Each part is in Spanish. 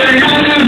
Thank you.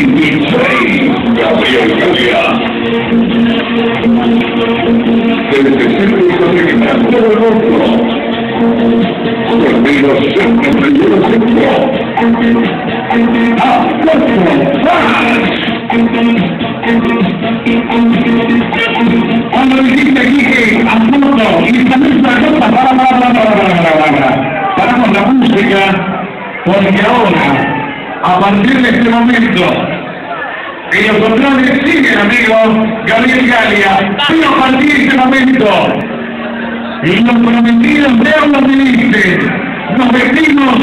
Rey Gabriel Desde la para, para, a partir de este momento. Y los controles siguen, amigos, Gabriel Galia, pero a partir de este momento. Y los prometidos de los ministros, nos vestimos